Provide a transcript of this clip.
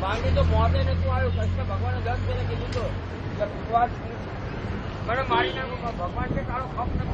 માંગી તો મોડે નતું આવ્યું, કૃષ્ણ ભગવાન દસ ફેરે કીધું તો. ભગવાન મને મારી નાખો ભગવાન કે તારો ખપ નથી.